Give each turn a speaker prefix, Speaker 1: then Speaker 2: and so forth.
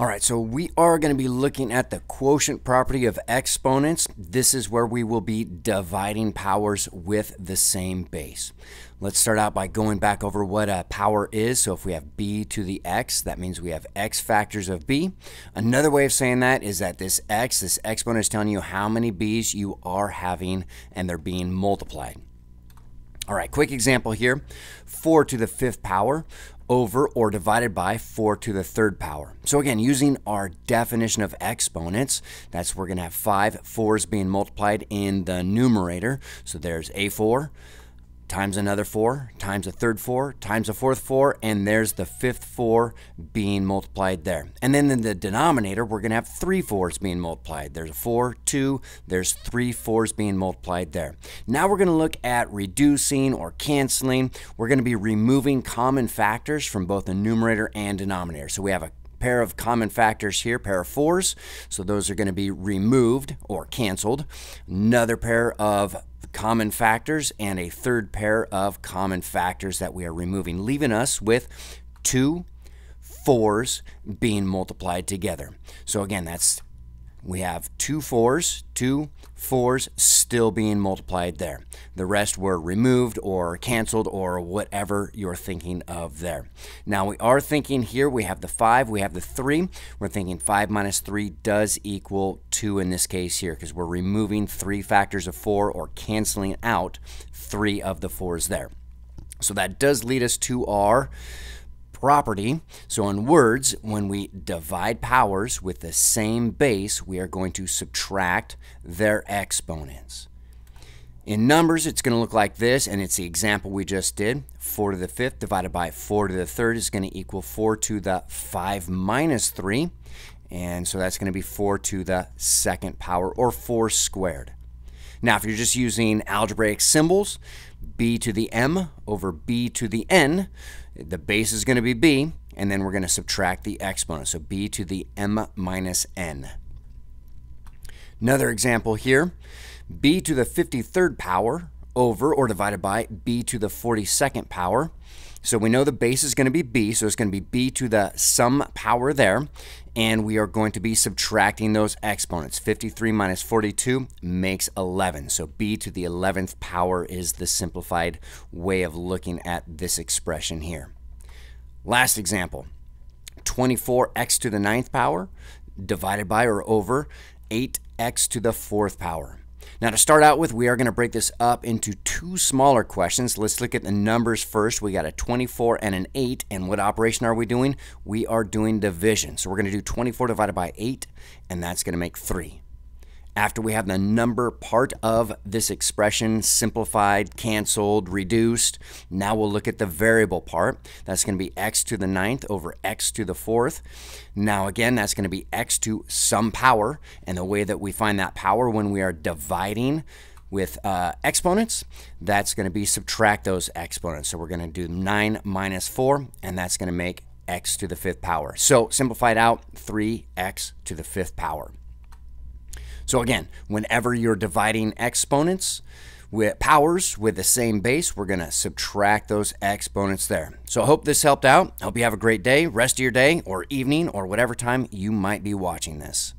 Speaker 1: All right, so we are going to be looking at the quotient property of exponents. This is where we will be dividing powers with the same base. Let's start out by going back over what a power is. So if we have b to the x, that means we have x factors of b. Another way of saying that is that this x, this exponent is telling you how many b's you are having and they're being multiplied. All right, quick example here. 4 to the fifth power over or divided by 4 to the third power. So again, using our definition of exponents, that's we're going to have five fours being multiplied in the numerator. So there's a4 times another 4 times a third 4 times a fourth 4 and there's the fifth 4 being multiplied there. And then in the denominator we're going to have three fours being multiplied. There's a 4 2 there's three fours being multiplied there. Now we're going to look at reducing or canceling. We're going to be removing common factors from both the numerator and denominator. So we have a pair of common factors here, pair of fours. So those are going to be removed or canceled. Another pair of common factors and a third pair of common factors that we are removing, leaving us with two fours being multiplied together. So again, that's we have two fours, two fours still being multiplied there. The rest were removed or canceled or whatever you're thinking of there. Now we are thinking here, we have the 5, we have the 3. We're thinking 5 minus 3 does equal 2 in this case here because we're removing 3 factors of 4 or canceling out 3 of the 4s there. So that does lead us to our property. So in words, when we divide powers with the same base, we are going to subtract their exponents. In numbers, it's going to look like this, and it's the example we just did. 4 to the 5th divided by 4 to the 3rd is going to equal 4 to the 5 minus 3. And so that's going to be 4 to the second power, or 4 squared. Now, if you're just using algebraic symbols, b to the m over b to the n, the base is going to be b, and then we're going to subtract the exponent. So b to the m minus n. Another example here, b to the 53rd power over or divided by b to the 42nd power. So we know the base is going to be b, so it's going to be b to the some power there, and we are going to be subtracting those exponents. 53 minus 42 makes 11. So b to the 11th power is the simplified way of looking at this expression here. Last example, 24x to the ninth power divided by or over 8x to the fourth power. Now to start out with, we are going to break this up into two smaller questions. Let's look at the numbers first. We got a 24 and an 8, and what operation are we doing? We are doing division. So we're going to do 24 divided by 8, and that's going to make 3 after we have the number part of this expression simplified, canceled, reduced. Now we'll look at the variable part. That's going to be x to the ninth over x to the fourth. Now again, that's going to be x to some power. And the way that we find that power when we are dividing with uh, exponents, that's going to be subtract those exponents. So we're going to do 9 minus 4, and that's going to make x to the fifth power. So simplified out, 3x to the fifth power. So again, whenever you're dividing exponents with powers with the same base, we're going to subtract those exponents there. So I hope this helped out. Hope you have a great day, rest of your day, or evening, or whatever time you might be watching this.